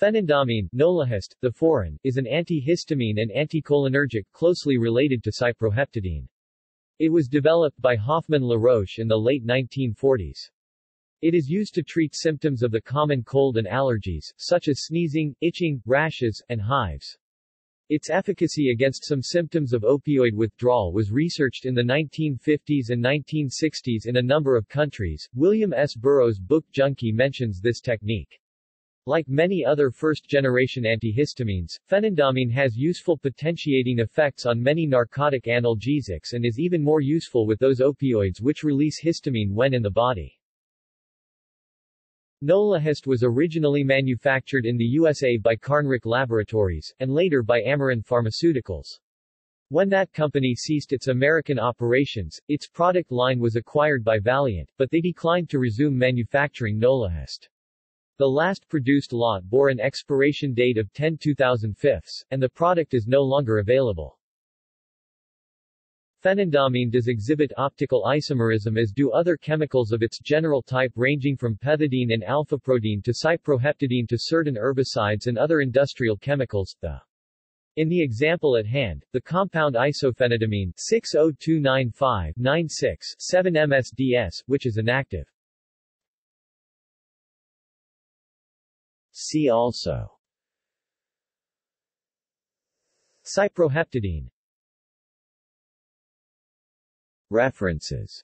Phenindamine, Nolahist, Thephorin, is an antihistamine and anticholinergic closely related to cyproheptadine. It was developed by Hoffmann La Roche in the late 1940s. It is used to treat symptoms of the common cold and allergies, such as sneezing, itching, rashes, and hives. Its efficacy against some symptoms of opioid withdrawal was researched in the 1950s and 1960s in a number of countries. William S. Burroughs' book Junkie mentions this technique. Like many other first-generation antihistamines, phenindamine has useful potentiating effects on many narcotic analgesics and is even more useful with those opioids which release histamine when in the body. Nolahist was originally manufactured in the USA by Carnrick Laboratories, and later by Amarin Pharmaceuticals. When that company ceased its American operations, its product line was acquired by Valeant, but they declined to resume manufacturing Nolahist. The last produced lot bore an expiration date of 10-2005, and the product is no longer available. Phenindamine does exhibit optical isomerism as do other chemicals of its general type ranging from pethidine and alphaprodine to cyproheptadine to certain herbicides and other industrial chemicals. The in the example at hand, the compound isophenindamine 60295-96-7-MSDS, which is inactive. See also. Cyproheptadine References